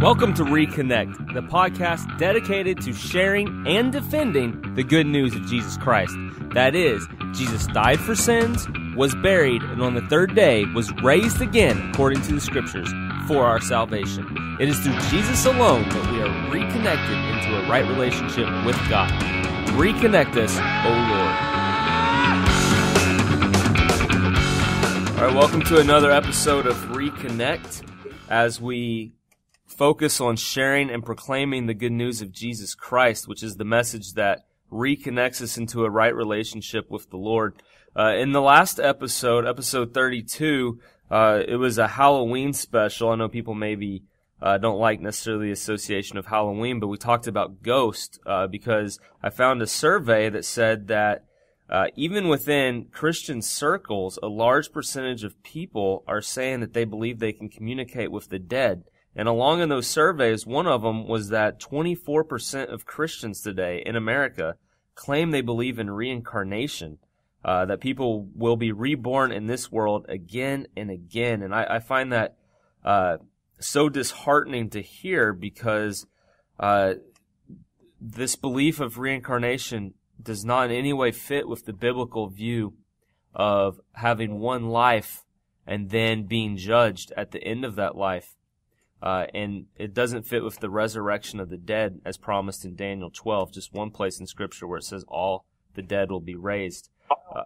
Welcome to Reconnect, the podcast dedicated to sharing and defending the good news of Jesus Christ. That is, Jesus died for sins, was buried, and on the third day was raised again according to the scriptures for our salvation. It is through Jesus alone that we are reconnected into a right relationship with God. Reconnect us, O Lord. All right, welcome to another episode of Reconnect as we focus on sharing and proclaiming the good news of Jesus Christ, which is the message that reconnects us into a right relationship with the Lord. Uh, in the last episode, episode 32, uh, it was a Halloween special. I know people maybe uh, don't like necessarily the association of Halloween, but we talked about ghost uh, because I found a survey that said that uh, even within Christian circles, a large percentage of people are saying that they believe they can communicate with the dead. And along in those surveys, one of them was that 24% of Christians today in America claim they believe in reincarnation, uh, that people will be reborn in this world again and again. And I, I find that uh, so disheartening to hear because uh, this belief of reincarnation does not in any way fit with the biblical view of having one life and then being judged at the end of that life. Uh, and it doesn't fit with the resurrection of the dead as promised in Daniel 12, just one place in Scripture where it says all the dead will be raised. Uh,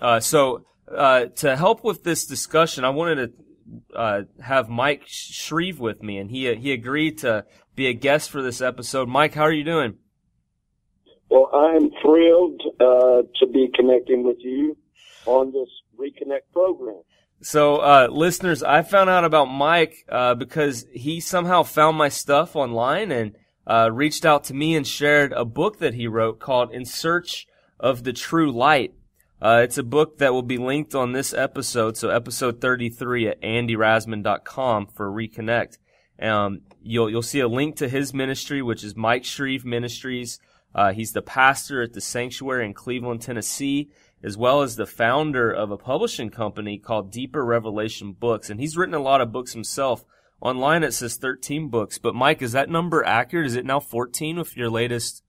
uh, so, uh, to help with this discussion, I wanted to uh, have Mike Shreve with me, and he he agreed to be a guest for this episode. Mike, how are you doing? Well, I'm thrilled uh, to be connecting with you on this Reconnect program. So, uh, listeners, I found out about Mike uh, because he somehow found my stuff online and uh, reached out to me and shared a book that he wrote called In Search of the True Light. Uh, it's a book that will be linked on this episode, so episode 33 at andywrasman.com for Reconnect. Um, you'll you'll see a link to his ministry, which is Mike Shreve Ministries. Uh, he's the pastor at the Sanctuary in Cleveland, Tennessee as well as the founder of a publishing company called Deeper Revelation Books. And he's written a lot of books himself. Online it says 13 books. But Mike, is that number accurate? Is it now 14 with your latest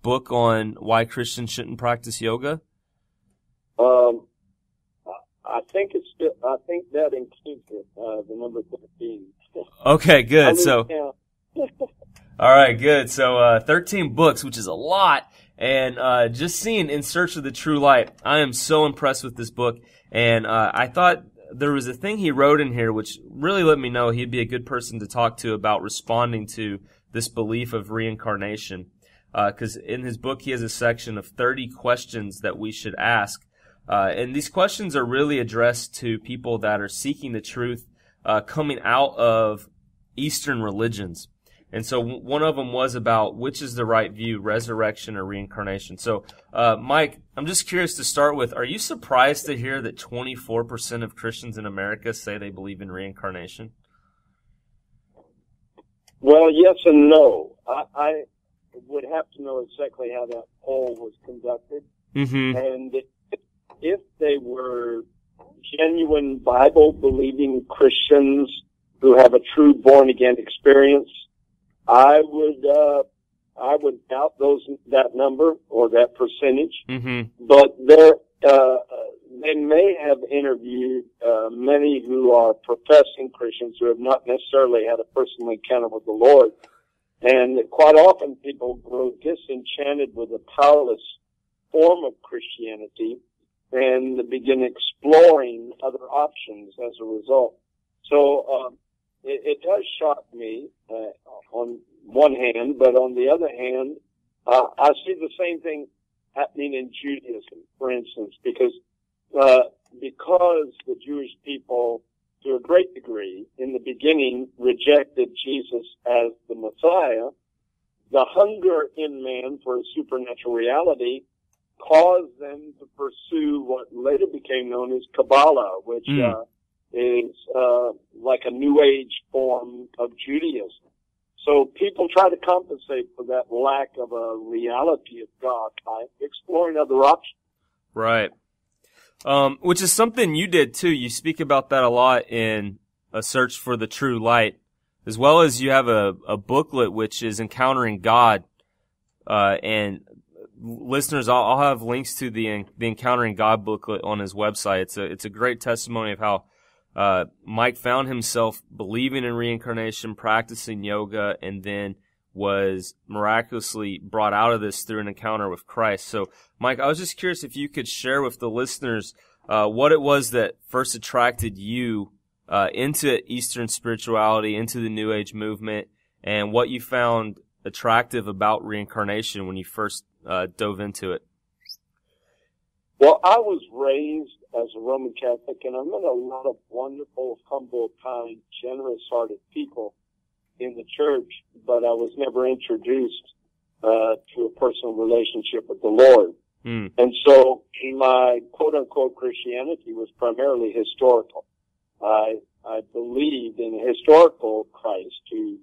book on why Christians shouldn't practice yoga? Um, I think it's, I think that includes it, uh, the number 13. okay, good. So, all right, good. So, uh, 13 books, which is a lot. And uh, just seeing In Search of the True Light, I am so impressed with this book. And uh, I thought there was a thing he wrote in here which really let me know he'd be a good person to talk to about responding to this belief of reincarnation. Because uh, in his book, he has a section of 30 questions that we should ask. Uh, and these questions are really addressed to people that are seeking the truth uh, coming out of Eastern religions. And so one of them was about which is the right view, resurrection or reincarnation. So, uh, Mike, I'm just curious to start with, are you surprised to hear that 24% of Christians in America say they believe in reincarnation? Well, yes and no. I, I would have to know exactly how that poll was conducted. Mm-hmm. And if they were genuine Bible believing Christians who have a true born again experience, I would uh, I would doubt those that number or that percentage. Mm-hmm. But there, uh, they may have interviewed uh, many who are professing Christians who have not necessarily had a personal encounter with the Lord. And quite often people grow disenchanted with the powerless form of Christianity and begin exploring other options as a result. So, um, it, it does shock me uh, on one hand, but on the other hand, uh, I see the same thing happening in Judaism, for instance, because uh, because the Jewish people, to a great degree, in the beginning rejected Jesus as the Messiah, the hunger in man for a supernatural reality caused them to pursue what later became known as Kabbalah, which mm. uh, is uh, like a New Age form of Judaism. So people try to compensate for that lack of a reality of God by exploring other options. Right. Um, which is something you did too. You speak about that a lot in a search for the true light. as well as you have a, a booklet which is encountering God, uh, and listeners, I'll, I'll, have links to the the encountering God booklet on his website. It's a it's a great testimony of how uh, Mike found himself believing in reincarnation, practicing yoga, and then was miraculously brought out of this through an encounter with Christ. So, Mike, I was just curious if you could share with the listeners uh, what it was that first attracted you uh, into Eastern spirituality, into the New Age movement, and what you found attractive about reincarnation when you first uh, dove into it. Well, I was raised as a Roman Catholic, and I met a lot of wonderful, humble, kind, generous-hearted people in the church, but I was never introduced uh, to a personal relationship with the Lord. Mm. And so my quote unquote Christianity was primarily historical. I, I believed in a historical Christ who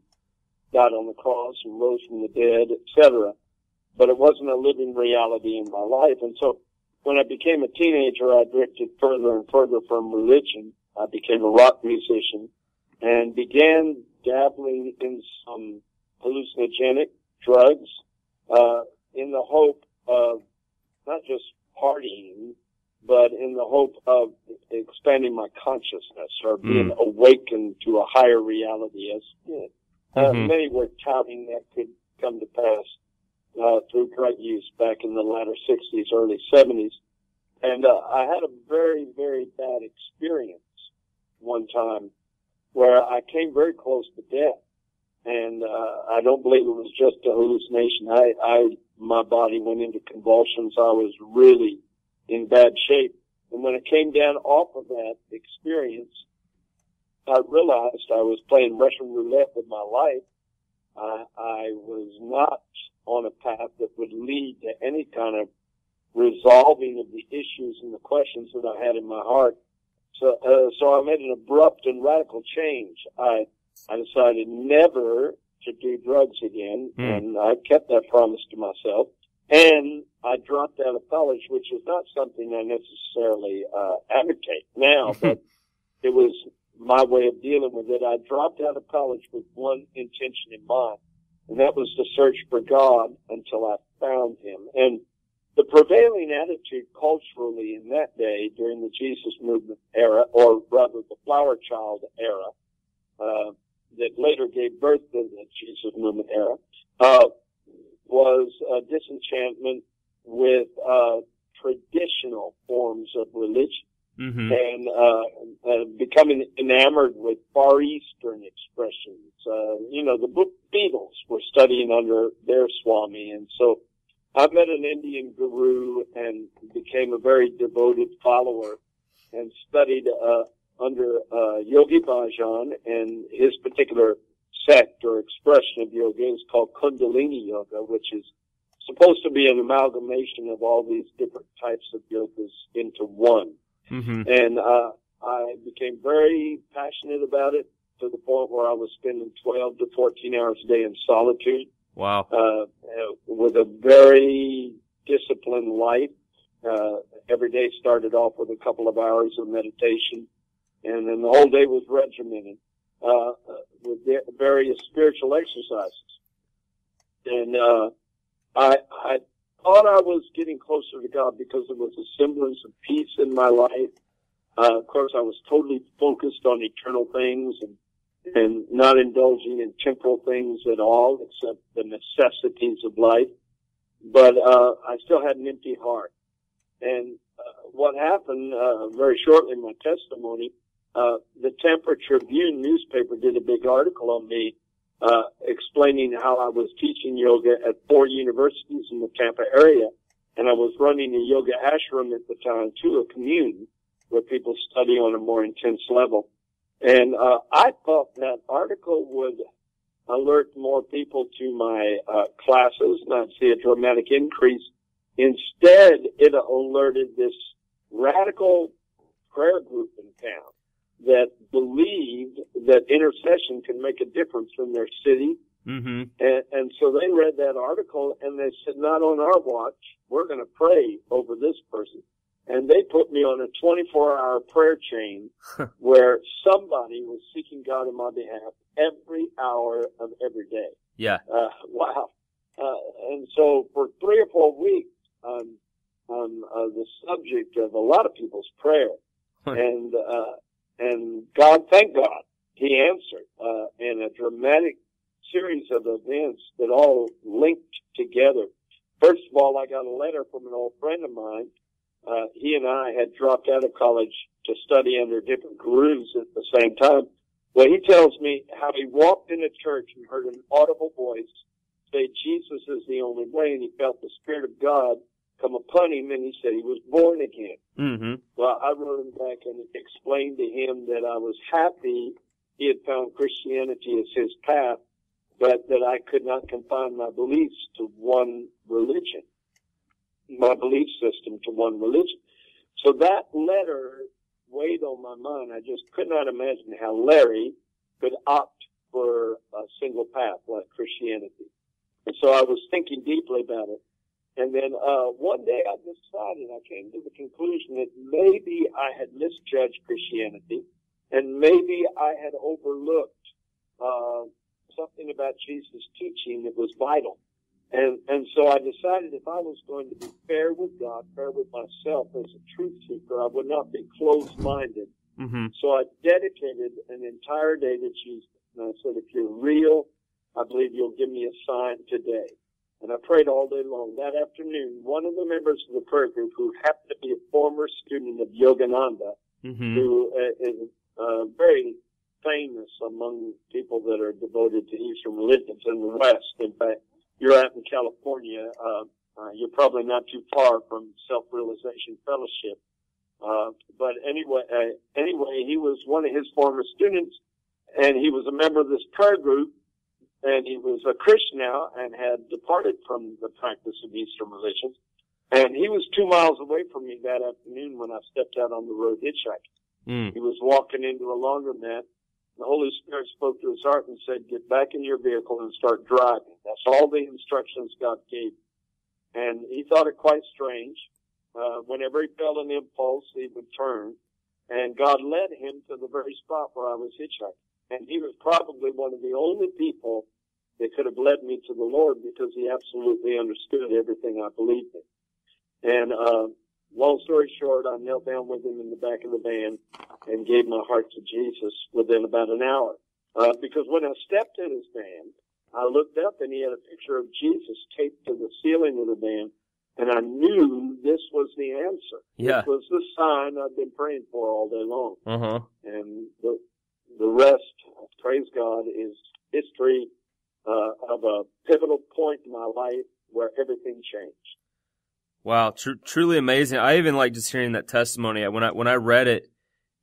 died on the cross and rose from the dead, etc. But it wasn't a living reality in my life. And so when I became a teenager, I drifted further and further from religion. I became a rock musician and began dabbling in some hallucinogenic drugs uh, in the hope of not just partying, but in the hope of expanding my consciousness or being mm. awakened to a higher reality. As you know, uh, mm-hmm. many were touting that could come to pass uh, through drug use back in the latter 60s, early 70s. And uh, I had a very, very bad experience one time where I came very close to death. And uh, I don't believe it was just a hallucination. I, I, my body went into convulsions. I was really in bad shape. And when I came down off of that experience, I realized I was playing Russian roulette with my life. I, I was not on a path that would lead to any kind of resolving of the issues and the questions that I had in my heart. So, uh, so I made an abrupt and radical change. I, I decided never to do drugs again, mm. and I kept that promise to myself. And I dropped out of college, which is not something I necessarily uh, advocate now, but it was my way of dealing with it. I dropped out of college with one intention in mind, and that was to search for God until I found Him. And the prevailing attitude culturally in that day during the Jesus movement era, or rather the flower child era, uh, that later gave birth to the Jesus movement era, uh, was a disenchantment with uh, traditional forms of religion. Mm-hmm. and uh, uh, becoming enamored with Far Eastern expressions. Uh, you know, the Beatles were studying under their Swami, and so I met an Indian guru and became a very devoted follower and studied uh, under uh, Yogi Bhajan and his particular sect or expression of yoga is called Kundalini Yoga, which is supposed to be an amalgamation of all these different types of yogas into one. Mm-hmm. And uh, I became very passionate about it to the point where I was spending 12 to 14 hours a day in solitude Wow. Uh, with a very disciplined life. Uh, every day started off with a couple of hours of meditation, and then the whole day was regimented uh, with various spiritual exercises. And uh, I, I thought I was getting closer to God because there was a semblance of peace in my life. Uh, of course, I was totally focused on eternal things and and not indulging in temporal things at all except the necessities of life. But uh, I still had an empty heart. And uh, what happened uh, very shortly in my testimony, uh, the Tampa Tribune newspaper did a big article on me uh, explaining how I was teaching yoga at four universities in the Tampa area, and I was running a yoga ashram at the time too, a commune where people study on a more intense level. And uh, I thought that article would alert more people to my uh, classes and I'd see a dramatic increase. Instead, it alerted this radical prayer group in town that believed that intercession can make a difference in their city. Mm-hmm. And, and so they read that article and they said, not on our watch. We're going to pray over this person. and they put me on a 24 hour prayer chain where somebody was seeking God on my behalf every hour of every day. Yeah. Uh, wow. Uh, and so for three or four weeks, um, um, uh, the subject of a lot of people's prayer. and, uh, and God, thank God, He answered, uh, in a dramatic series of events that all linked together. First of all, I got a letter from an old friend of mine. Uh, he and I had dropped out of college to study under different gurus at the same time. Well, he tells me how he walked in a church and heard an audible voice say Jesus is the only way, and he felt the Spirit of God come upon him, and he said he was born again. Mm-hmm. Well, I wrote him back and explained to him that I was happy he had found Christianity as his path, but that I could not confine my beliefs to one religion, my belief system to one religion. So that letter weighed on my mind. I just could not imagine how Larry could opt for a single path like Christianity. And so I was thinking deeply about it. And then uh, one day I decided, I came to the conclusion that maybe I had misjudged Christianity and maybe I had overlooked uh, something about Jesus' teaching that was vital. And, and so I decided if I was going to be fair with God, fair with myself as a truth seeker, I would not be closed-minded. Mm-hmm. So I dedicated an entire day to Jesus. And I said, if you're real, I believe you'll give me a sign today. And I prayed all day long. That afternoon, one of the members of the prayer group, who happened to be a former student of Yogananda, Mm-hmm. who uh, is uh, very famous among people that are devoted to Eastern religions in the West. In fact, you're out in California. Uh, uh, you're probably not too far from Self-Realization Fellowship. Uh, but anyway, uh, anyway, he was one of his former students, and he was a member of this prayer group, and he was a Christian now and had departed from the practice of Eastern religions. And he was two miles away from me that afternoon when I stepped out on the road hitchhiking. Mm. He was walking into a laundromat. The Holy Spirit spoke to his heart and said, get back in your vehicle and start driving. That's all the instructions God gave. And he thought it quite strange. Uh, whenever he felt an impulse, he would turn. And God led him to the very spot where I was hitchhiking. And he was probably one of the only people that could have led me to the Lord because he absolutely understood everything I believed in. And, uh, long story short, I knelt down with him in the back of the van and gave my heart to Jesus within about an hour. Uh, because when I stepped in his van, I looked up and he had a picture of Jesus taped to the ceiling of the van, and I knew this was the answer. Yeah. This was the sign I've been praying for all day long. Uh huh. And the, the rest, praise God, is history uh, of a pivotal point in my life where everything changed. Wow, tr- truly amazing. I even like just hearing that testimony. When I when I read it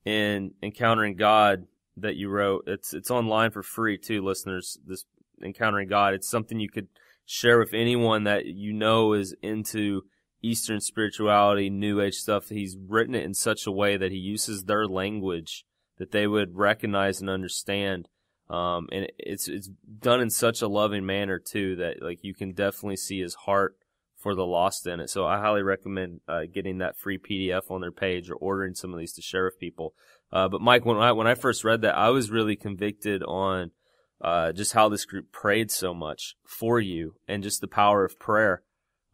in Encountering God that you wrote, it's it's online for free too, listeners. This Encountering God, it's something you could share with anyone that you know is into Eastern spirituality, New Age stuff. He's written it in such a way that he uses their language that they would recognize and understand. Um, and it's it's done in such a loving manner too that like you can definitely see his heart for the lost in it. So I highly recommend uh, getting that free PDF on their page or ordering some of these to share with people. Uh, but Mike, when I when I first read that, I was really convicted on uh, just how this group prayed so much for you and just the power of prayer.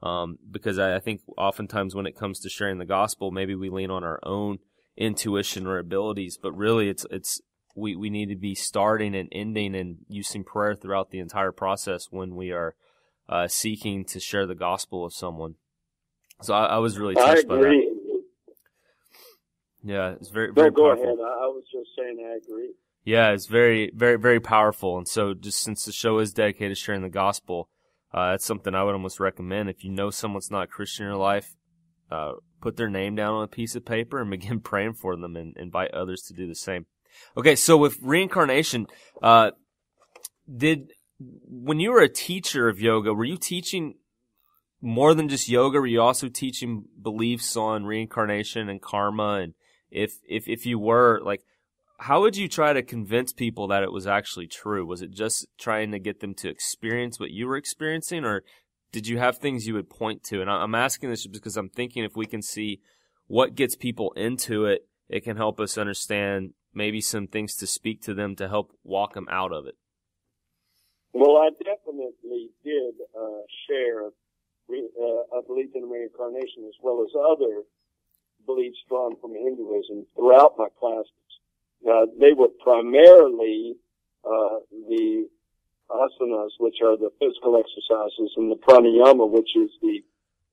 Um, because I, I think oftentimes when it comes to sharing the gospel, maybe we lean on our own intuition or abilities, but really it's it's we, we need to be starting and ending and using prayer throughout the entire process when we are uh, seeking to share the gospel with someone. So I, I was really touched by that. Yeah, it's very No, very go powerful. ahead. I, I was just saying I agree. Yeah, it's very very very powerful. And so just since the show is dedicated to sharing the gospel, uh, that's something I would almost recommend. If you know someone's not Christian in your life, uh, put their name down on a piece of paper and begin praying for them and invite others to do the same. Okay, so with reincarnation, uh, did when you were a teacher of yoga, were you teaching more than just yoga? Were you also teaching beliefs on reincarnation and karma? And if if if you were, like, how would you try to convince people that it was actually true? Was it just trying to get them to experience what you were experiencing, or did you have things you would point to? And I'm asking this because I'm thinking if we can see what gets people into it, it can help us understand maybe some things to speak to them to help walk them out of it. Well, I definitely did uh, share uh, a belief in reincarnation as well as other beliefs drawn from Hinduism throughout my classes. Uh, they were primarily uh, the asanas, which are the physical exercises, and the pranayama, which is the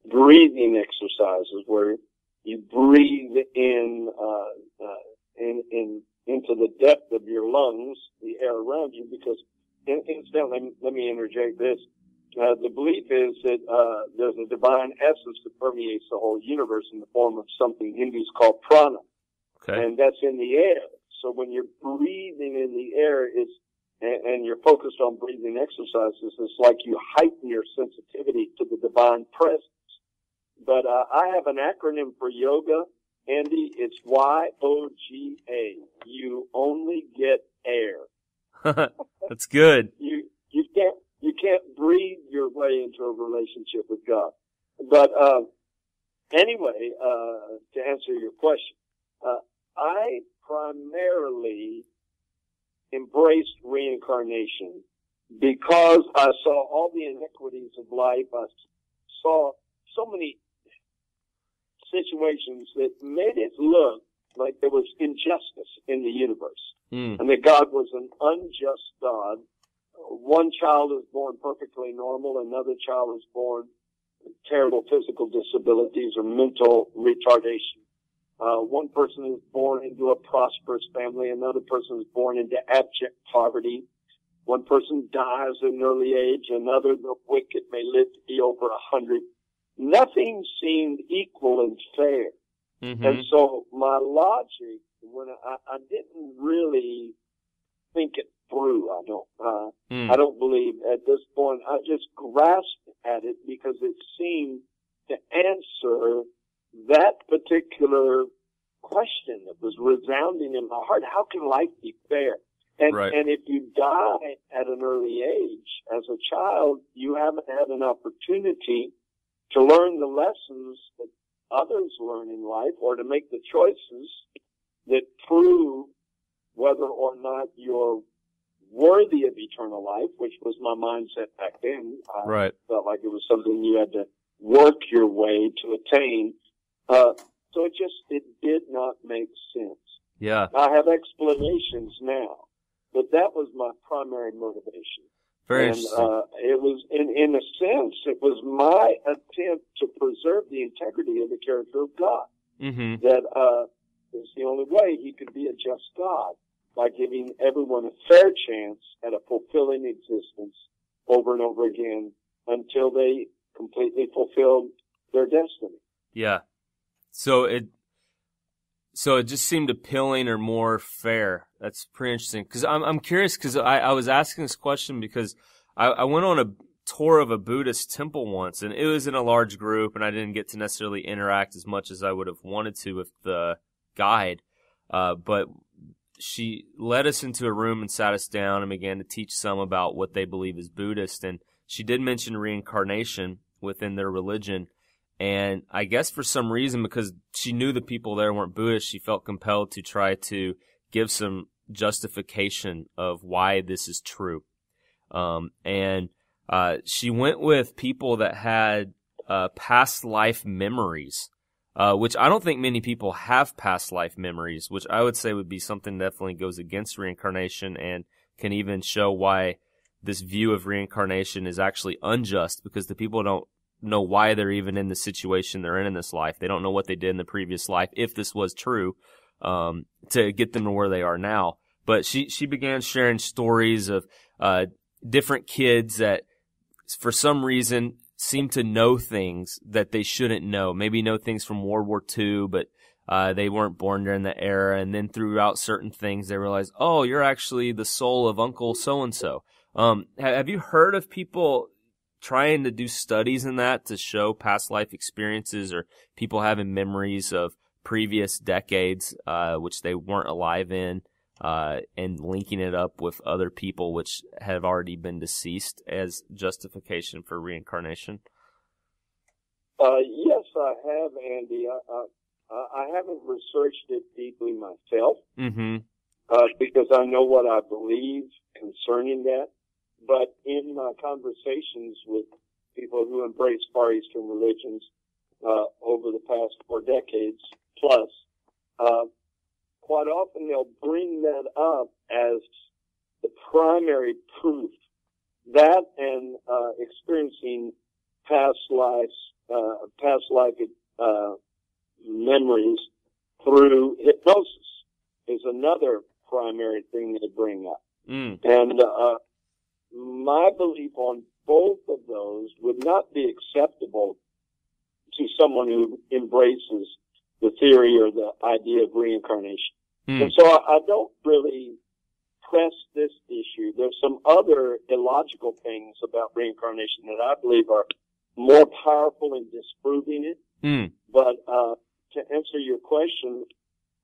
breathing exercises, where you breathe in, uh, uh, in, in, into the depth of your lungs, the air around you, because incidentally, let me interject this. Uh, the belief is that uh, there's a divine essence that permeates the whole universe in the form of something Hindus call prana, okay. and that's in the air. So when you're breathing in the air, it's and, and you're focused on breathing exercises, it's like you heighten your sensitivity to the divine presence. But uh, I have an acronym for yoga, Andy. It's Y O G A. You only get air. That's good. You you can't you can't breathe your way into a relationship with God. But uh, anyway, uh, to answer your question, uh, I primarily embraced reincarnation because I saw all the iniquities of life. I saw so many situations that made it look like there was injustice in the universe mm. and that God was an unjust God. One child is born perfectly normal, another child is born with terrible physical disabilities or mental retardation. Uh, one person is born into a prosperous family, another person is born into abject poverty. One person dies at an early age, another, the wicked, may live to be over a hundred. Nothing seemed equal and fair. Mm-hmm. And so my logic, I, I didn't really think it through, I don't, uh, mm. I don't believe at this point, I just grasped at it because it seemed to answer that particular question that was resounding in my heart. How can life be fair? And, right. and if you die at an early age as a child, you haven't had an opportunity to learn the lessons that others learn in life or to make the choices that prove whether or not you're worthy of eternal life, which was my mindset back then. I right. felt like it was something you had to work your way to attain. Uh, so it just, it did not make sense. Yeah. I have explanations now, but that was my primary motivation. Very and, uh, it was, in, in a sense, it was my attempt to preserve the integrity of the character of God. mm-hmm. That, uh, is the only way he could be a just God by giving everyone a fair chance at a fulfilling existence over and over again until they completely fulfilled their destiny. Yeah. So it, so it just seemed appealing or more fair. That's pretty interesting. Cause I'm, I'm curious cause I, I was asking this question because I, I went on a tour of a Buddhist temple once and it was in a large group and I didn't get to necessarily interact as much as I would have wanted to with the guide. Uh, but she led us into a room and sat us down and began to teach some about what they believe is Buddhist. And she did mention reincarnation within their religion. And I guess for some reason, because she knew the people there weren't Buddhist, she felt compelled to try to give some justification of why this is true. Um, and uh, she went with people that had uh, past life memories, uh, which I don't think many people have past life memories, which I would say would be something that definitely goes against reincarnation and can even show why this view of reincarnation is actually unjust because the people don't know why they're even in the situation they're in in this life. They don't know what they did in the previous life, if this was true, um, to get them to where they are now. But she, she began sharing stories of, uh, different kids that for some reason seem to know things that they shouldn't know. Maybe know things from World War II, but, uh, they weren't born during the era. And then throughout certain things, they realize, oh, you're actually the soul of Uncle so and so. Have you heard of people trying to do studies in that to show past life experiences or people having memories of previous decades, uh, which they weren't alive in, uh, and linking it up with other people which have already been deceased as justification for reincarnation? Uh, yes, I have, Andy. I, I, I haven't researched it deeply myself Mm-hmm. uh, because I know what I believe concerning that. But in my conversations with people who embrace Far Eastern religions uh, over the past four decades plus, uh, quite often they'll bring that up as the primary proof. That and uh, experiencing past lives, uh, past life uh, memories through hypnosis is another primary thing they bring up. Mm. And uh, my belief on both of those would not be acceptable to someone who embraces the theory or the idea of reincarnation. Mm. And so I, I don't really press this issue. There's some other illogical things about reincarnation that I believe are more powerful in disproving it. Mm. But uh, to answer your question,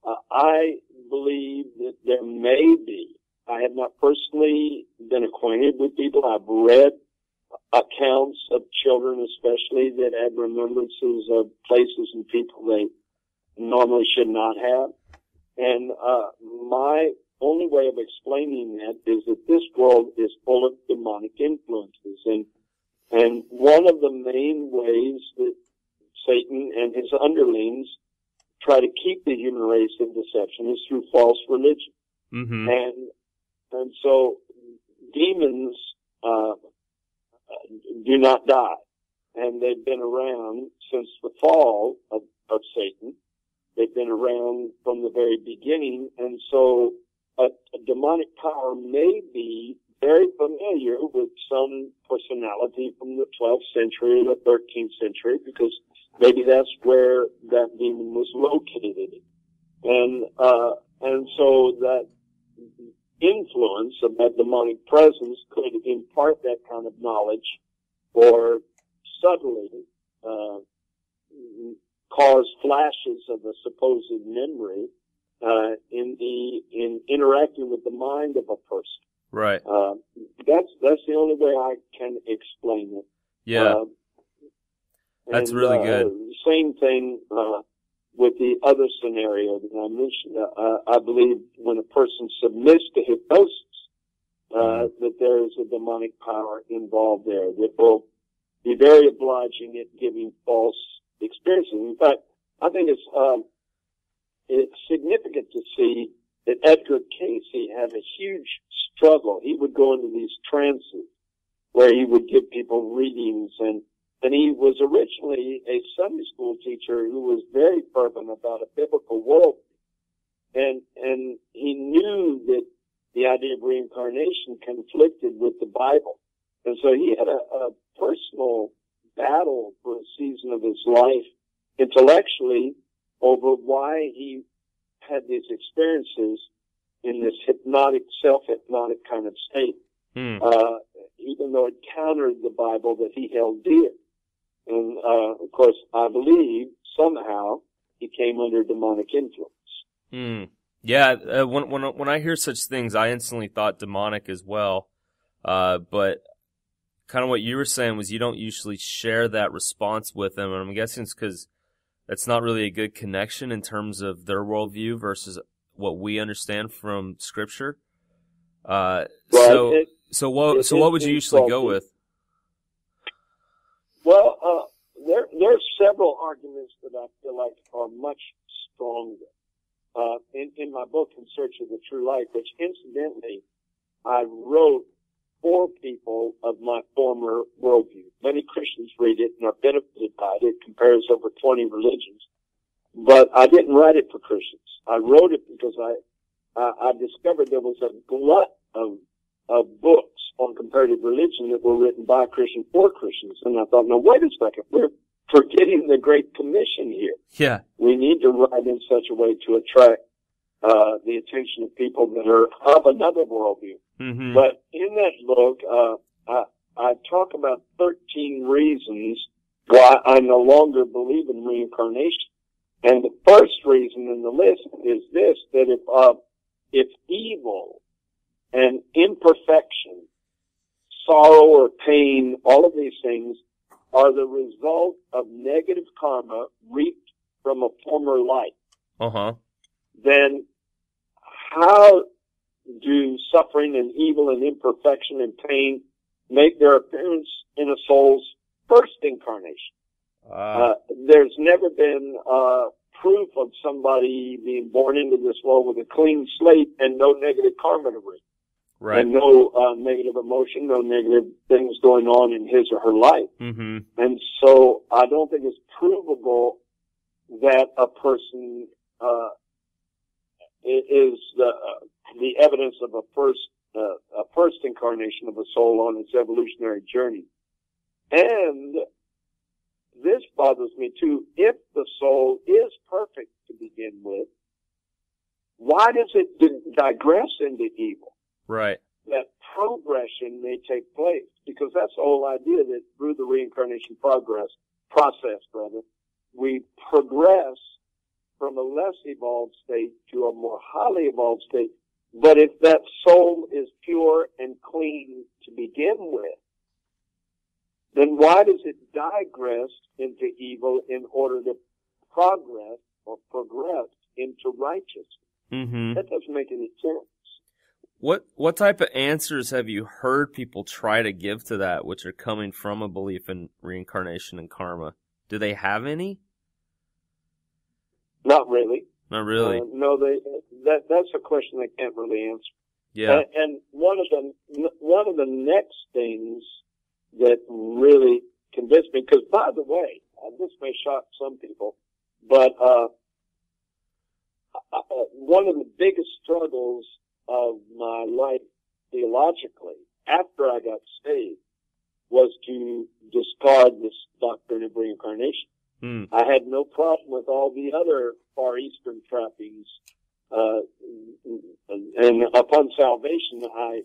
uh, I believe that there may be. I have not personally been acquainted with people. I've read accounts of children, especially that had remembrances of places and people they normally should not have. And uh, my only way of explaining that is that this world is full of demonic influences, and and one of the main ways that Satan and his underlings try to keep the human race in deception is through false religion. Mm-hmm. And, and so demons, uh, do not die. And they've been around since the fall of, of Satan. They've been around from the very beginning. And so a, a demonic power may be very familiar with some personality from the 12th century or the 13th century because maybe that's where that demon was located. And, uh, and so that influence of that demonic presence could impart that kind of knowledge or subtly, uh, cause flashes of a supposed memory, uh, in the, in interacting with the mind of a person. Right. Uh, that's, that's the only way I can explain it. Yeah. Uh, That's and, really uh, good. Same thing uh, with the other scenario that I mentioned. Uh, I believe when a person submits to hypnosis, uh, Mm-hmm. that there is a demonic power involved there that will be very obliging at giving false experiences. In fact, I think it's um, it's significant to see that Edgar Cayce had a huge struggle. He would go into these trances where he would give people readings and and he was originally a Sunday school teacher who was very fervent about a biblical world. And, and he knew that the idea of reincarnation conflicted with the Bible. And so he had a, a personal battle for a season of his life intellectually over why he had these experiences in this hypnotic, self-hypnotic kind of state. Mm. Uh, even though it countered the Bible that he held dear. And, uh, of course, I believe somehow he came under demonic influence. Mm. Yeah. Uh, when when when I hear such things, I instantly thought demonic as well. Uh, but kind of what you were saying was you don't usually share that response with them, and I'm guessing it's because that's not really a good connection in terms of their worldview versus what we understand from Scripture. Uh, Well, so it- so what so what would you usually go with? Well, uh, there, there are several arguments that I feel like are much stronger. Uh, in, in my book, In Search of the True Light, which incidentally, I wrote for people of my former worldview. Many Christians read it and are benefited by it. It compares over 20 religions. But I didn't write it for Christians. I wrote it because I, I, I discovered there was a glut of, of books on comparative religion that were written by Christians for Christians. And I thought, no, wait a second. We're forgetting the Great Commission here. Yeah. We need to write in such a way to attract, uh, the attention of people that are of another worldview. Mm-hmm. But in that book, uh, I, I talk about 13 reasons why I no longer believe in reincarnation. And the first reason in the list is this, that if, uh, if evil and imperfection, sorrow or pain, all of these things are the result of negative karma reaped from a former life, Uh huh. Then how do suffering and evil and imperfection and pain make their appearance in a soul's first incarnation? Uh, there's never been uh, proof of somebody being born into this world with a clean slate and no negative karma to read, right. and no uh, negative emotion, no negative things going on in his or her life. Mm-hmm. And so I don't think it's provable that a person uh, is the uh, the evidence of a first uh, a first incarnation of a soul on its evolutionary journey. And this bothers me too. If the soul is perfect to begin with, why does it digress into evil? Right. that progression may take place because that's the whole idea that through the reincarnation progress process brother, we progress from a less evolved state to a more highly evolved state but if that soul is pure and clean to begin with then why does it digress into evil in order to progress or progress into righteousness Mm-hmm. that doesn't make any sense What what type of answers have you heard people try to give to that, which are coming from a belief in reincarnation and karma? Do they have any? Not really Not really. Uh, no, they, that that's a question they can't really answer. yeah. And, and one of the one of the next things that really convinced me, because by the way, uh, this may shock some people, but uh, uh, one of the biggest struggles of my life theologically after I got saved was to discard this doctrine of reincarnation. Hmm. I had no problem with all the other Far Eastern trappings. Uh, and upon salvation, I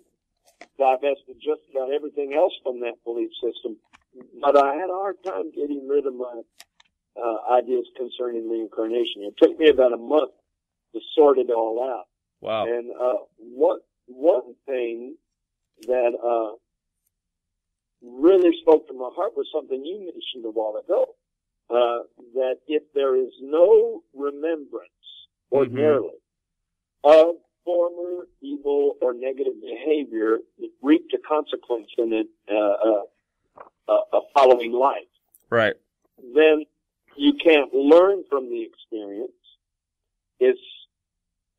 divested just about everything else from that belief system. But I had a hard time getting rid of my uh, ideas concerning reincarnation. It took me about a month to sort it all out. Wow. And uh, one one thing that uh, really spoke to my heart was something you mentioned a while ago. Uh, that if there is no remembrance ordinarily of former evil or negative behavior that reaped a consequence in it, uh, uh, uh, a following life, Right. then you can't learn from the experience. It's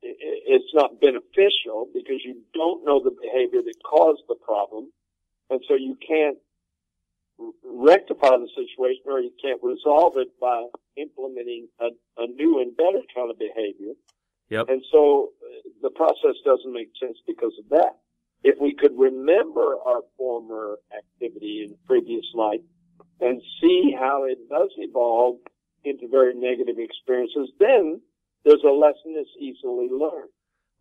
it's not beneficial because you don't know the behavior that caused the problem, and so you can't rectify the situation or you can't resolve it by implementing a, a new and better kind of behavior. Yep. And so uh, the process doesn't make sense because of that. If we could remember our former activity in previous life and see how it does evolve into very negative experiences, then there's a lesson that's easily learned.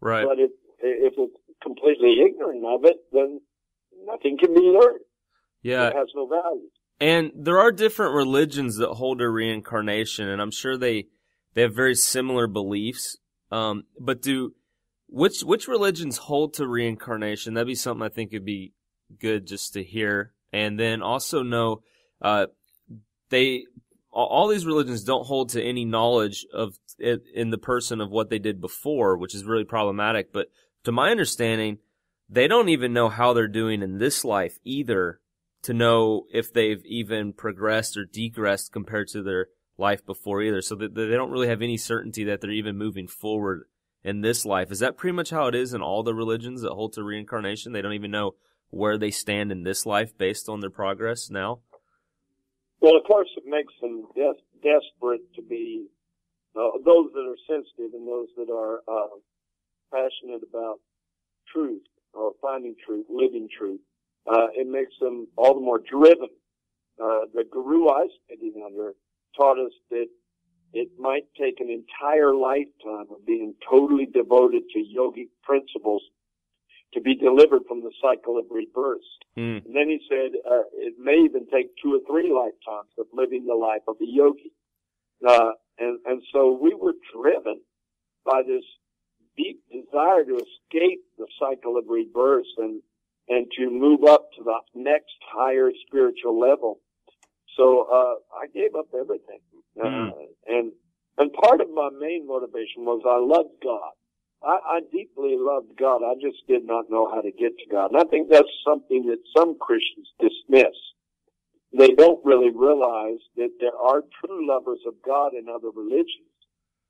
Right. But if, if we're completely ignorant of it, then nothing can be learned. Yeah. It has no value. And there are different religions that hold a reincarnation, and I'm sure they they have very similar beliefs. Um, but do which which religions hold to reincarnation? That'd be something I think would be good just to hear, and then also know uh, they all- these religions don't hold to any knowledge of it in the person of what they did before, which is really problematic. But to my understanding, they don't even know how they're doing in this life either to know if they've even progressed or degressed compared to their life before either. So that they don't really have any certainty that they're even moving forward in this life. Is that pretty much how it is in all the religions that hold to reincarnation? They don't even know where they stand in this life based on their progress now? Well, of course, it makes them des- desperate to be uh, those that are sensitive and those that are uh, passionate about truth or finding truth, living truth. Uh, it makes them all the more driven. Uh, the guru I studied under taught us that it might take an entire lifetime of being totally devoted to yogic principles to be delivered from the cycle of rebirth. Hmm. And then he said uh, it may even take two or three lifetimes of living the life of a yogi. Uh, and, and so we were driven by this deep desire to escape the cycle of rebirth and, and to move up to the next higher spiritual level. So, uh, I gave up everything. Uh, Hmm. and And part of my main motivation was I loved God. I, I deeply loved God. I just did not know how to get to God. And I think that's something that some Christians dismiss. They don't really realize that there are true lovers of God in other religions.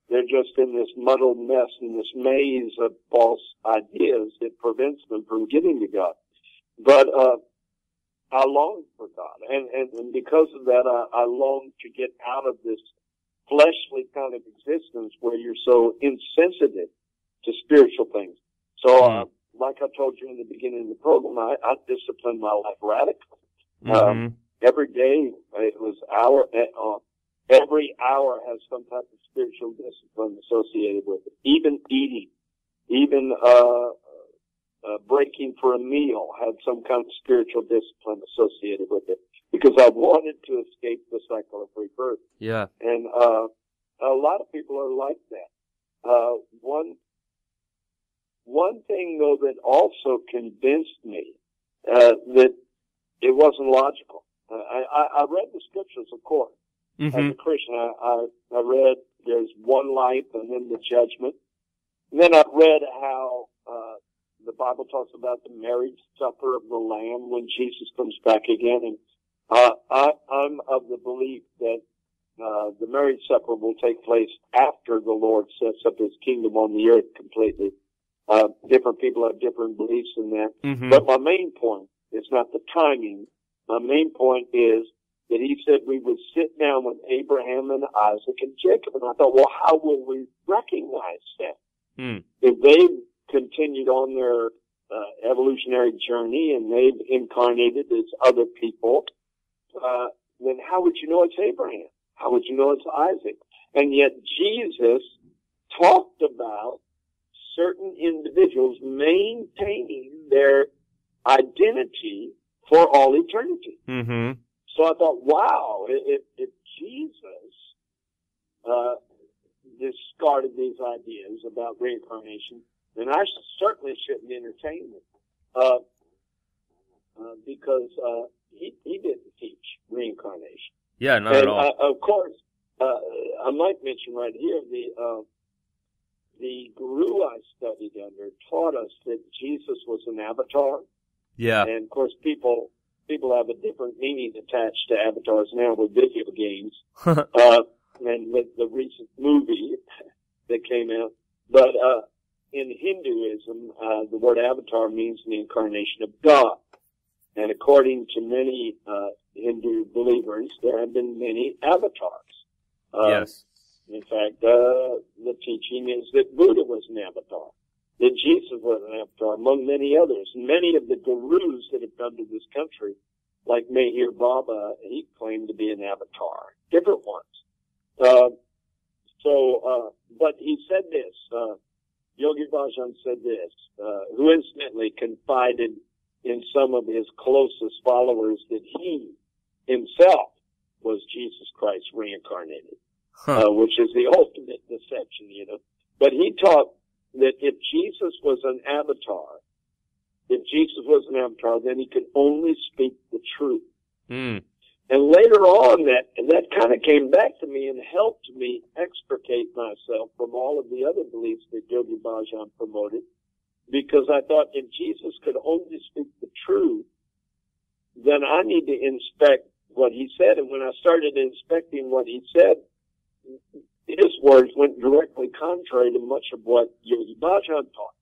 They're just in this muddled mess and this maze of false ideas that prevents them from getting to God. But, uh, I long for God. And, and, and because of that, I, I long to get out of this fleshly kind of existence where you're so insensitive to spiritual things. So, uh, mm-hmm. like I told you in the beginning of the program, I, I disciplined my life radically. Mm-hmm. Um, every day it was hour, uh, every hour has some type of spiritual discipline associated with it. Even eating, even, uh, uh, breaking for a meal had some kind of spiritual discipline associated with it because I wanted to escape the cycle of rebirth. Yeah. And, uh, a lot of people are like that. Uh, one, one thing though that also convinced me, uh, that it wasn't logical. Uh, I, I, read the scriptures, of course. Mm-hmm. As a Christian, I, I, I read there's one life and then the judgment. And then I read how, the Bible talks about the marriage supper of the Lamb when Jesus comes back again. And uh, I, I'm of the belief that uh, the marriage supper will take place after the Lord sets up His kingdom on the earth completely. Uh, different people have different beliefs in that. Mm-hmm. But my main point is not the timing. My main point is that he said we would sit down with Abraham and Isaac and Jacob. And I thought, well, how will we recognize that? Mm. If they continued on their uh, evolutionary journey and they've incarnated as other people, uh, then how would you know it's Abraham? How would you know it's Isaac? And yet Jesus talked about certain individuals maintaining their identity for all eternity. Mm-hmm. So I thought, wow, if, if Jesus uh, discarded these ideas about reincarnation, then I certainly shouldn't entertain them. Uh, uh, because uh, he, he didn't teach reincarnation. Yeah, not and, at all. Uh, of course, uh, I might mention right here the uh, the guru I studied under taught us that Jesus was an avatar. Yeah, and of course, people people have a different meaning attached to avatars now with video games uh, and with the recent movie that came out. But uh, in Hinduism, uh, the word avatar means the incarnation of God. And according to many uh, Hindu believers, there have been many avatars. Uh, yes. In fact, uh, the teaching is that Buddha was an avatar, that Jesus was an avatar, among many others. Many of the gurus that have come to this country, like Meher Baba, he claimed to be an avatar. Different ones. Uh, so, uh, but he said this, uh, Yogi Bhajan said this, uh, who incidentally confided in some of his closest followers that he himself was Jesus Christ reincarnated, huh. uh, which is the ultimate deception, you know. But he taught that if Jesus was an avatar, if Jesus was an avatar, then he could only speak the truth. Mm. And later on, that and that kind of came back to me and helped me extricate myself from all of the other beliefs that Yogi Bhajan promoted, because I thought if Jesus could only speak the truth, then I need to inspect what he said. And when I started inspecting what he said, his words went directly contrary to much of what Yogi Bhajan taught.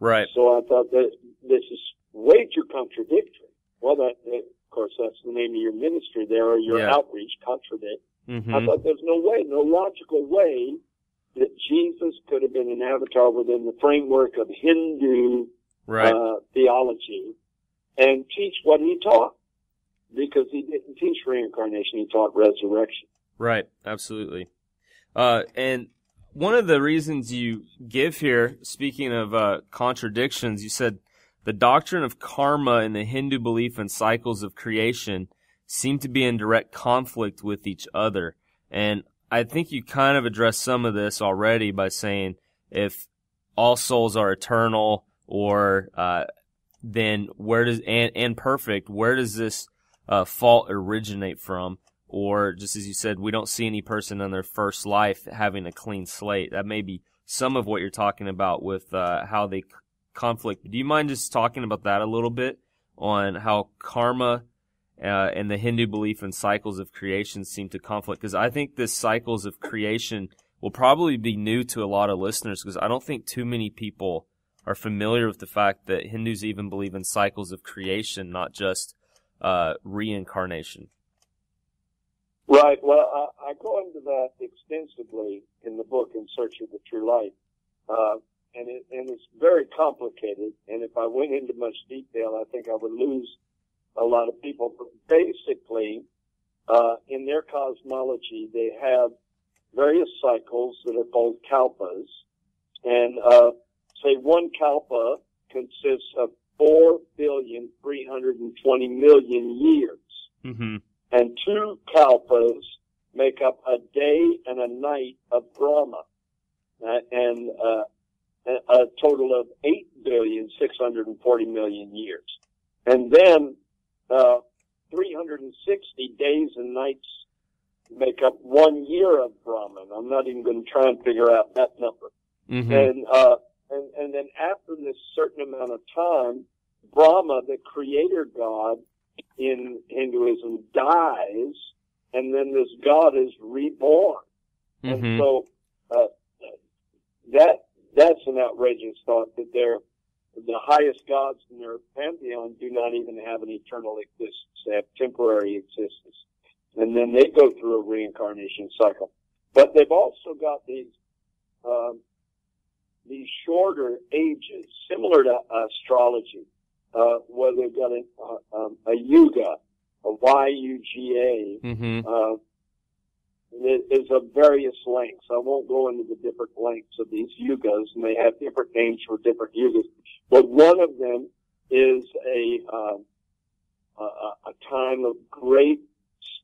Right. So I thought that this is way too contradictory. Well, that, that course, that's the name of your ministry there or your yeah. outreach, contradict. Mm-hmm. I thought there's no way, no logical way that Jesus could have been an avatar within the framework of Hindu right. uh, theology and teach what he taught. Because he didn't teach reincarnation, he taught resurrection. Right, absolutely. Uh, and one of the reasons you give here, speaking of uh, contradictions, you said the doctrine of karma and the Hindu belief in cycles of creation seem to be in direct conflict with each other. And I think you kind of addressed some of this already by saying if all souls are eternal or uh, then where does and, and perfect, where does this uh, fault originate from? or just as you said, we don't see any person in their first life having a clean slate. That may be some of what you're talking about with uh, how they conflict. Do you mind just talking about that a little bit on how karma uh, and the Hindu belief in cycles of creation seem to conflict? Because I think this cycles of creation will probably be new to a lot of listeners because I don't think too many people are familiar with the fact that Hindus even believe in cycles of creation, not just uh, reincarnation. Right. Well, I, I, go into that extensively in the book In Search of the True Light, uh, and it, and it's very complicated. And if I went into much detail, I think I would lose a lot of people. But basically, uh, in their cosmology, they have various cycles that are called kalpas, and uh, say one kalpa consists of four billion three hundred and twenty million years. Mm-hmm and two kalpas make up a day and a night of Brahma, uh, and uh, a total of eight billion six hundred and forty million years, and then uh, 360 days and nights make up one year of Brahman. I'm not even going to try and figure out that number. Mm-hmm. And, uh, and, and then after this certain amount of time, Brahma, the creator God, in Hinduism dies, and then this god is reborn. Mm-hmm. And so uh, that that's an outrageous thought that they're the highest gods in their pantheon do not even have an eternal existence; they have temporary existence, and then they go through a reincarnation cycle. But they've also got these um, these shorter ages, similar to astrology uh, where they've got a, uh, um, a yuga, a Y-U-G-A, mm-hmm. uh, is of various lengths. I won't go into the different lengths of these yugas, and they have different names for different yugas. But one of them is a, uh, a, a time of great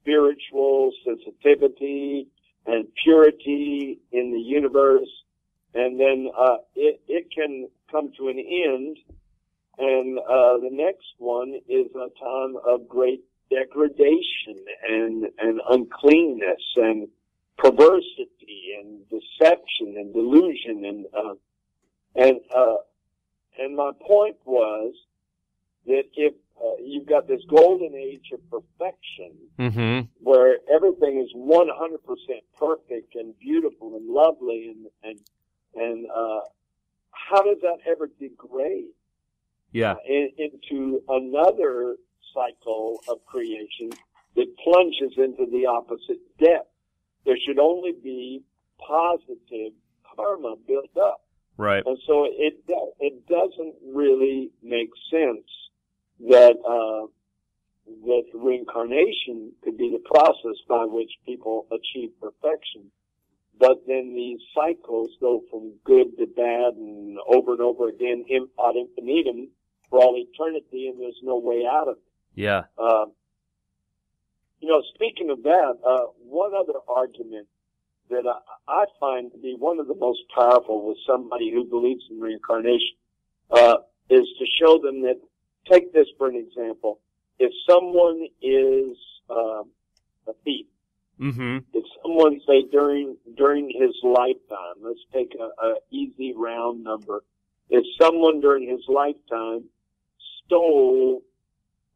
spiritual sensitivity and purity in the universe, and then uh, it, it can come to an end and uh, the next one is a time of great degradation and, and uncleanness and perversity and deception and delusion and uh, and uh, and my point was that if uh, you've got this golden age of perfection mm-hmm. where everything is 100% perfect and beautiful and lovely and and and uh, how does that ever degrade? yeah. in, into another cycle of creation that plunges into the opposite depth. There should only be positive karma built up. Right. And so it it doesn't really make sense that uh, that reincarnation could be the process by which people achieve perfection. But then these cycles go from good to bad and over and over again ad infinitum for all eternity, and there's no way out of it. Yeah. Uh, you know, speaking of that, uh, one other argument that I, I, find to be one of the most powerful with somebody who believes in reincarnation uh, is to show them that. Take this for an example: if someone is uh, a thief, mm-hmm. if someone say during during his lifetime, let's take a, a easy round number. If someone during his lifetime stole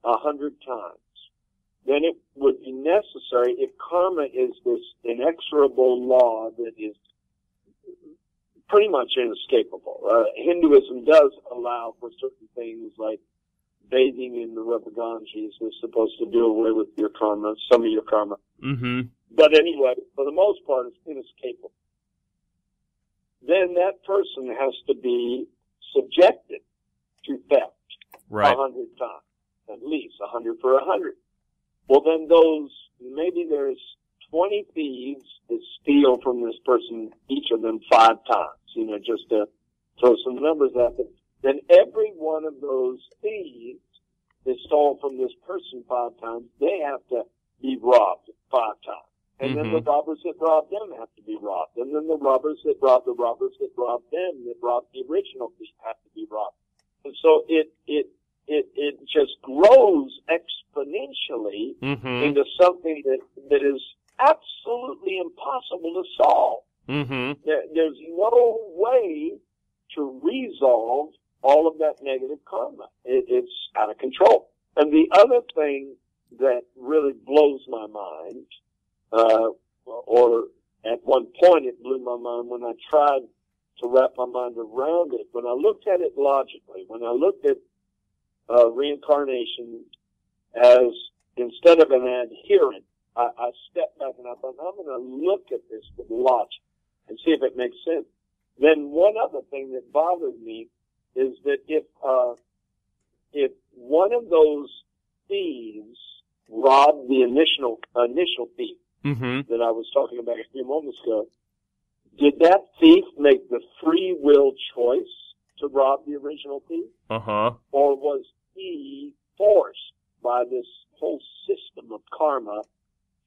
a hundred times, then it would be necessary if karma is this inexorable law that is pretty much inescapable. Uh, Hinduism does allow for certain things like bathing in the river Ganges is supposed to do away with your karma, some of your karma. Mm-hmm. But anyway, for the most part, it's inescapable. Then that person has to be subjected to theft right. a hundred times, at least a hundred for a hundred. Well, then those maybe there's twenty thieves that steal from this person, each of them five times. You know, just to throw some numbers at them. Then every one of those thieves that stole from this person five times, they have to be robbed five times. And mm-hmm. then the robbers that robbed them have to be robbed. And then the robbers that robbed the robbers that robbed them that robbed the original thief have to be robbed. And so it, it it, it just grows exponentially Mm-hmm. into something that, that is absolutely impossible to solve. Mm-hmm. There, there's no way to resolve all of that negative karma. It, it's out of control. And the other thing that really blows my mind, uh, or at one point it blew my mind when I tried to wrap my mind around it. When I looked at it logically, when I looked at uh, reincarnation as instead of an adherent, I, I stepped back and I thought, I'm going to look at this with logic and see if it makes sense. Then one other thing that bothered me is that if uh, if one of those thieves robbed the initial initial thief Mm-hmm. that I was talking about a few moments ago, did that thief make the free will choice to rob the original thief, Uh-huh. or was he forced by this whole system of karma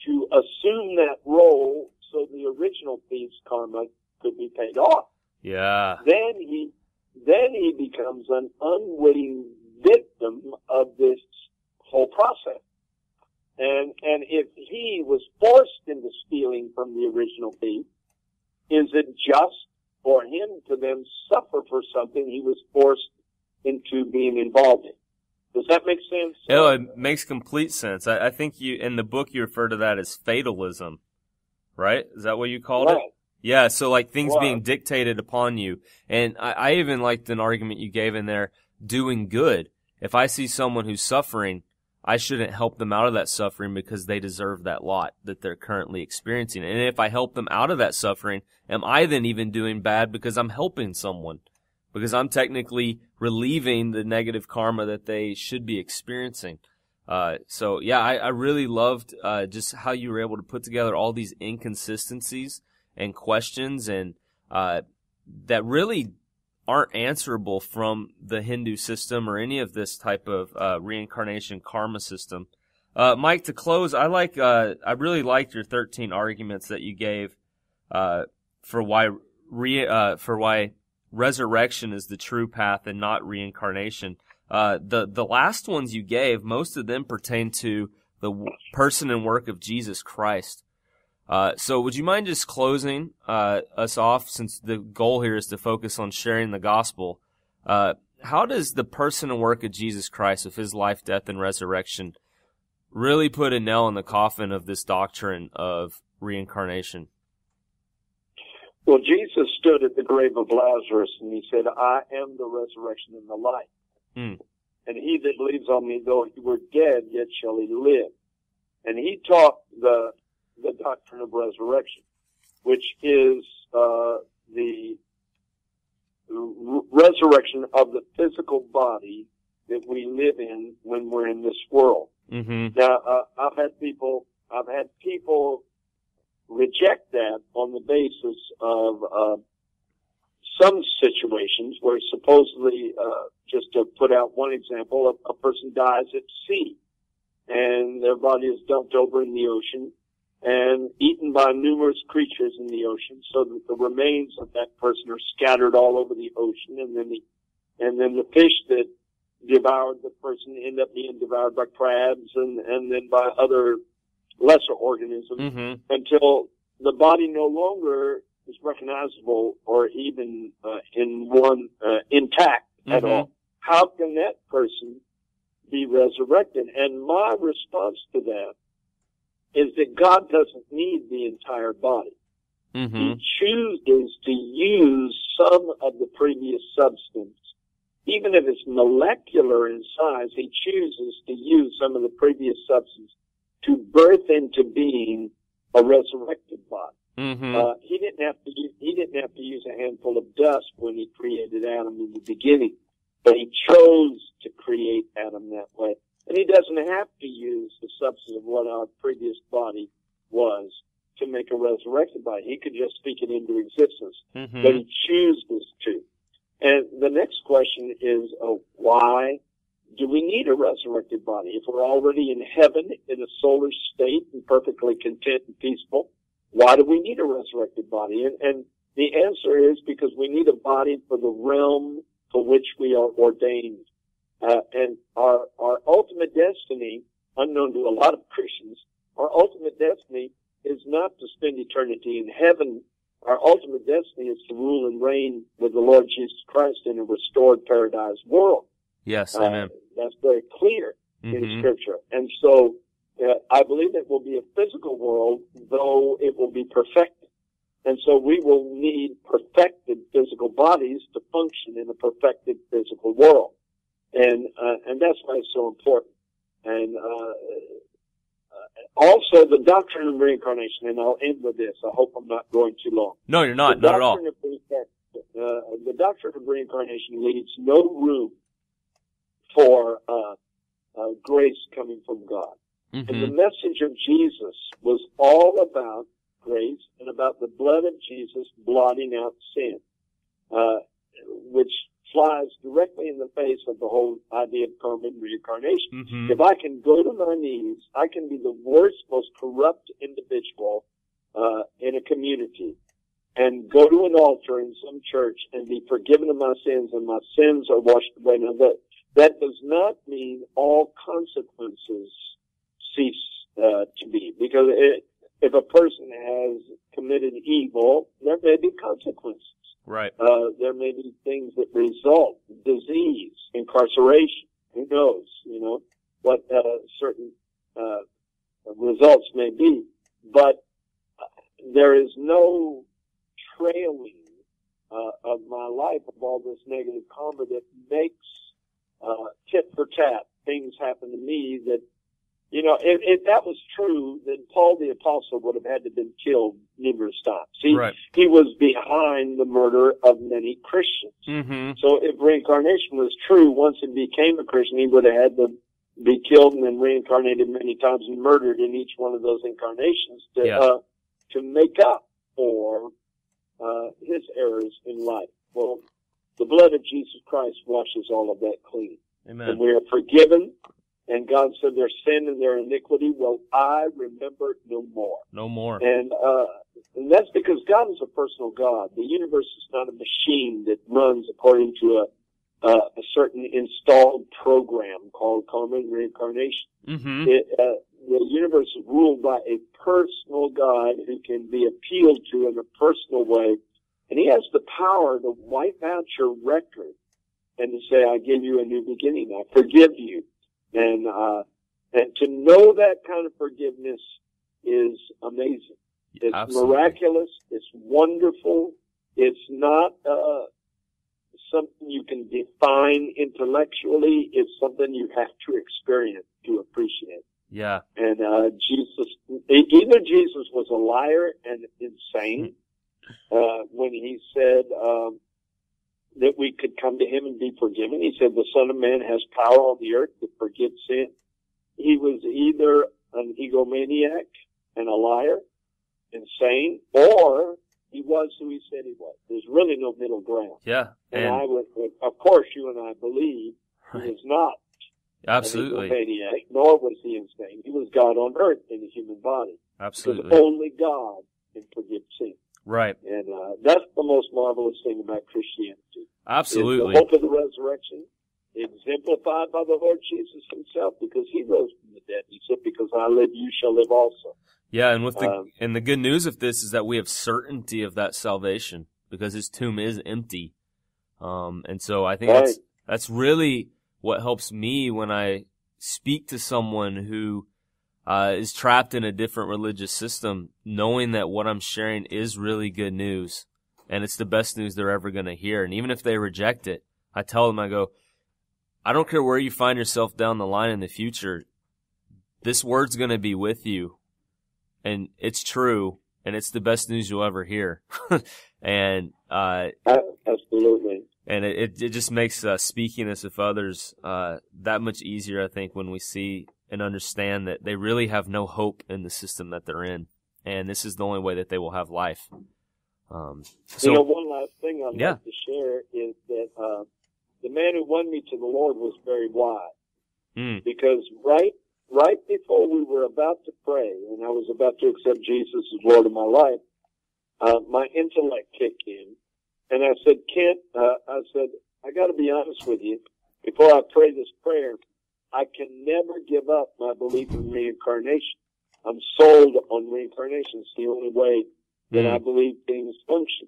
to assume that role so the original thief's karma could be paid off? Yeah. then he then he becomes an unwitting victim of this whole process. And and if he was forced into stealing from the original thief, is it just for him to then suffer for something he was forced into being involved in? Does that make sense? No, it makes complete sense. I, I think you in the book you refer to that as fatalism, right? Is that what you called it? Right. Yeah, so like things Right. being dictated upon you. And I, I even liked an argument you gave in there, doing good. If I see someone who's suffering, I shouldn't help them out of that suffering because they deserve that lot that they're currently experiencing. And if I help them out of that suffering, am I then even doing bad because I'm helping someone? Because I'm technically relieving the negative karma that they should be experiencing. Uh, so yeah, I, I really loved, uh, just how you were able to put together all these inconsistencies and questions and uh, that really aren't answerable from the Hindu system or any of this type of uh, reincarnation karma system. Uh, Mike, to close, I like uh, I really liked your 13 arguments that you gave uh, for why re, uh, for why resurrection is the true path and not reincarnation. Uh, the the last ones you gave, most of them pertain to the w- person and work of Jesus Christ. Uh, so would you mind just closing uh, us off since the goal here is to focus on sharing the gospel? Uh, how does the person and work of Jesus Christ with his life, death, and resurrection really put a nail in the coffin of this doctrine of reincarnation? Well, Jesus stood at the grave of Lazarus and he said, I am the resurrection and the life. Hmm. And he that believes on me, though he were dead, yet shall he live. And he taught the, the doctrine of resurrection, which is, uh, the r- resurrection of the physical body that we live in when we're in this world. Mm-hmm. Now, uh, I've had people, I've had people reject that on the basis of uh, some situations where supposedly, uh, just to put out one example, a, a person dies at sea and their body is dumped over in the ocean and eaten by numerous creatures in the ocean so that the remains of that person are scattered all over the ocean and then the, and then the fish that devoured the person end up being devoured by crabs and, and then by other lesser organisms Mm-hmm. until the body no longer is recognizable or even uh, in one uh, intact at Mhm. all. How can that person be resurrected? And my response to that is that God doesn't need the entire body. Mm-hmm. He chooses to use some of the previous substance. Even if it's molecular in size, he chooses to use some of the previous substance to birth into being a resurrected body. Mm-hmm. Uh, he didn't have to use, he didn't have to use a handful of dust when he created Adam in the beginning, but he chose to create Adam that way. And he doesn't have to use the substance of what our previous body was to make a resurrected body. He could just speak it into existence, mm-hmm. but he chooses to. And the next question is, oh, why do we need a resurrected body? If we're already in heaven in a solar state and perfectly content and peaceful, why do we need a resurrected body? And, and the answer is because we need a body for the realm for which we are ordained. Uh, and our, our ultimate destiny, unknown to a lot of Christians, our ultimate destiny is not to spend eternity in heaven. Our ultimate destiny is to rule and reign with the Lord Jesus Christ in a restored paradise world. Yes, amen. Uh, that's very clear mm-hmm. in Scripture. And so, uh, I believe it will be a physical world, though it will be perfected. And so we will need perfected physical bodies to function in a perfected physical world. And, uh, and that's why it's so important. And, uh, also the doctrine of reincarnation, and I'll end with this. I hope I'm not going too long. No, you're not. not at all. Of, uh, the doctrine of reincarnation leaves no room for uh, uh, grace coming from God. Mm-hmm. And the message of Jesus was all about grace and about the blood of Jesus blotting out sin, uh, which flies directly in the face of the whole idea of karma and reincarnation. Mm-hmm. If I can go to my knees, I can be the worst, most corrupt individual uh, in a community and go to an altar in some church and be forgiven of my sins and my sins are washed away. Now that, that does not mean all consequences cease uh, to be because it, if a person has committed evil, there may be consequences. Right. Uh, there may be things that result, disease, incarceration. Who knows? You know what uh, certain uh, results may be, but uh, there is no trailing uh, of my life of all this negative karma that makes uh, tit for tat things happen to me that you know, if, if that was true, then Paul the apostle would have had to have been killed numerous times. He, right. he was behind the murder of many Christians. Mm-hmm. So if reincarnation was true, once he became a Christian, he would have had to be killed and then reincarnated many times and murdered in each one of those incarnations to, yeah. uh, to make up for, uh, his errors in life. Well, the blood of Jesus Christ washes all of that clean. Amen. And we are forgiven and God said their sin and their iniquity will I remember no more. No more. And, uh, and that's because God is a personal God. The universe is not a machine that runs according to a, uh, a certain installed program called karma and reincarnation. Mm-hmm. It, uh, the universe is ruled by a personal God who can be appealed to in a personal way. And he has the power to wipe out your record and to say, I give you a new beginning. I forgive you. And, uh, and to know that kind of forgiveness is amazing. It's Absolutely. miraculous. It's wonderful. It's not, uh, something you can define intellectually. It's something you have to experience to appreciate. Yeah. And, uh, Jesus, either Jesus was a liar and insane, uh, when he said, um, that we could come to him and be forgiven. He said the Son of Man has power on the earth to forgive sin. He was either an egomaniac and a liar, insane, or he was who he said he was. There's really no middle ground. Yeah. And, and I would, of course, you and I believe he is not. Absolutely. An egomaniac, nor was he insane. He was God on earth in a human body. Absolutely. Because only God can forgive sin. Right. And uh, that's the most marvelous thing about Christianity. Absolutely. the hope of the resurrection, exemplified by the Lord Jesus himself, because he rose from the dead. He said, because I live, you shall live also. Yeah, and with the um, and the good news of this is that we have certainty of that salvation because his tomb is empty. Um, and so I think right. that's that's really what helps me when I speak to someone who uh, is trapped in a different religious system, knowing that what I'm sharing is really good news and it's the best news they're ever going to hear. And even if they reject it, I tell them, I go, I don't care where you find yourself down the line in the future. This word's going to be with you and it's true and it's the best news you'll ever hear. and, uh, absolutely. And it, it, just makes uh, speaking this with others uh, that much easier, I think, when we see and understand that they really have no hope in the system that they're in, and this is the only way that they will have life. Um, so, you know, one last thing I'd yeah. like to share is that uh, the man who won me to the Lord was very wise, mm. because right right before we were about to pray, and I was about to accept Jesus as Lord of my life, uh, my intellect kicked in, and I said, "Kent," uh, I said, "I got to be honest with you." before I pray this prayer, I can never give up my belief in reincarnation. I'm sold on reincarnation. It's the only way that I believe things function.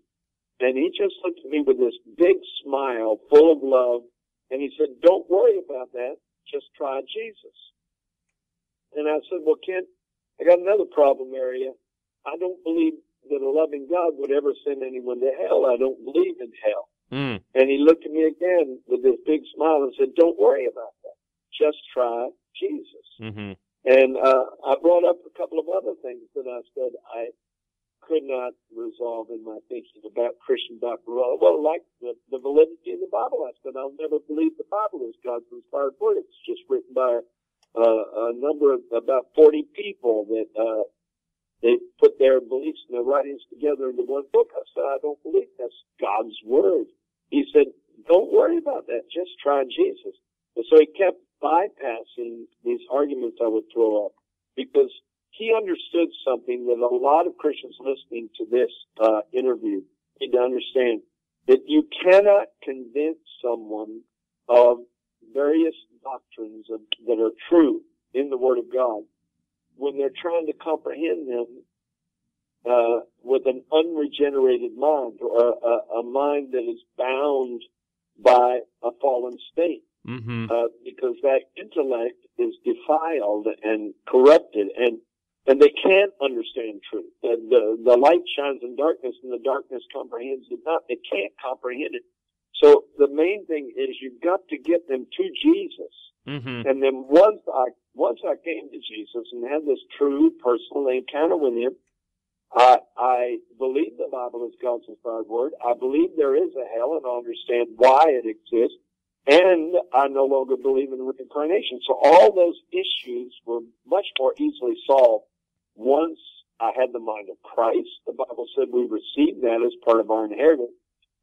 And he just looked at me with this big smile, full of love, and he said, don't worry about that. Just try Jesus. And I said, well, Kent, I got another problem area. I don't believe that a loving God would ever send anyone to hell. I don't believe in hell. Mm. And he looked at me again with this big smile and said, don't worry about that. Just try Jesus. Mm-hmm. And uh, I brought up a couple of other things that I said I could not resolve in my thinking about Christian doctrine. Well, like the, the validity of the Bible. I said I'll never believe the Bible is God's inspired word. It's just written by uh, a number of about 40 people that uh, they put their beliefs and their writings together into one book. I said I don't believe that's God's word. He said, don't worry about that. Just try Jesus. And so he kept bypassing these arguments I would throw up because he understood something that a lot of Christians listening to this uh, interview need to understand that you cannot convince someone of various doctrines of, that are true in the Word of God when they're trying to comprehend them uh, with an unregenerated mind or a, a, mind that is bound by a fallen state. Mm-hmm. Uh, because that intellect is defiled and corrupted and and they can't understand truth. The, the, the light shines in darkness and the darkness comprehends it not. They can't comprehend it. So the main thing is you've got to get them to Jesus. Mm-hmm. And then once I, once I came to Jesus and had this true personal encounter with him, I, I believe the Bible is God's inspired word. I believe there is a hell and I understand why it exists. And I no longer believe in reincarnation. So all those issues were much more easily solved once I had the mind of Christ. The Bible said we received that as part of our inheritance.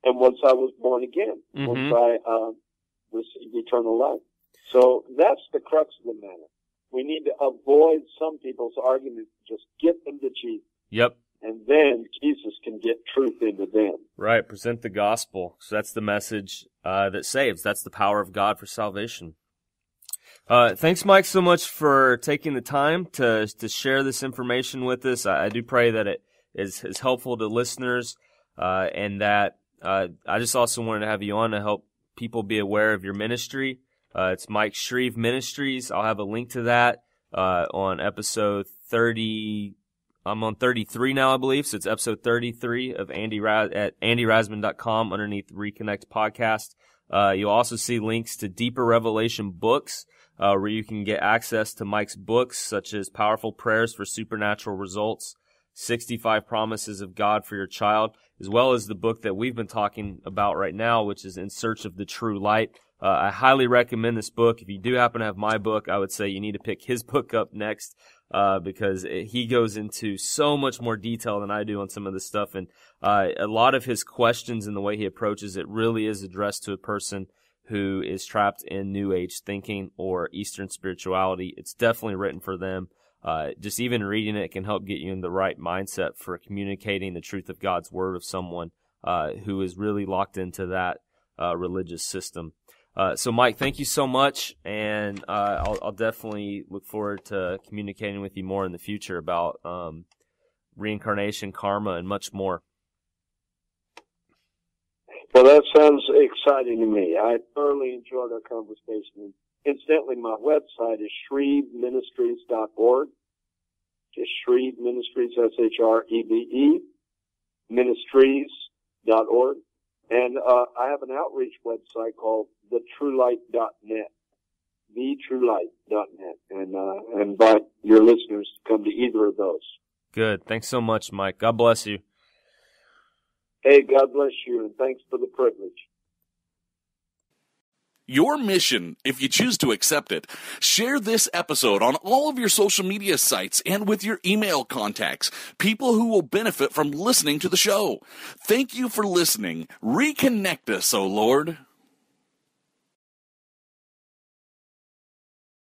And once I was born again, Mhm. once I uh, received eternal life. So that's the crux of the matter. We need to avoid some people's arguments. Just get them to Jesus, Yep. and then Jesus can get truth into them. Right. Present the gospel. So that's the message uh, that saves. That's the power of God for salvation. Uh, thanks, Mike, so much for taking the time to to share this information with us. I, I do pray that it is, is helpful to listeners, uh, and that uh, I just also wanted to have you on to help people be aware of your ministry. Uh, it's Mike Shreve Ministries. I'll have a link to that uh, on episode thirty. I'm on 33 now, I believe. So it's episode 33 of Andy Raz- at andywrasman.com underneath Reconnect podcast. Uh, you'll also see links to Deeper Revelation books, uh, where you can get access to Mike's books, such as Powerful Prayers for Supernatural Results, 65 Promises of God for Your Child, as well as the book that we've been talking about right now, which is In Search of the True Light. Uh, I highly recommend this book. If you do happen to have my book, I would say you need to pick his book up next, uh, because it, he goes into so much more detail than I do on some of this stuff. And, uh, a lot of his questions and the way he approaches it really is addressed to a person who is trapped in New Age thinking or Eastern spirituality. It's definitely written for them. Uh, just even reading it can help get you in the right mindset for communicating the truth of God's word with someone, uh, who is really locked into that, uh, religious system. Uh, so Mike, thank you so much, and uh, I'll, I'll definitely look forward to communicating with you more in the future about um, reincarnation, karma, and much more. Well, that sounds exciting to me. I thoroughly enjoyed our conversation. Incidentally, my website is shreveministries.org. Just Shreve Ministries, S-H-R-E-V-E, ministries.org. And uh, I have an outreach website called thetruelight.net, thetruelight.net. And uh, invite your listeners to come to either of those. Good. Thanks so much, Mike. God bless you. Hey, God bless you, and thanks for the privilege. Your mission, if you choose to accept it, share this episode on all of your social media sites and with your email contacts, people who will benefit from listening to the show. Thank you for listening. Reconnect us, O Lord.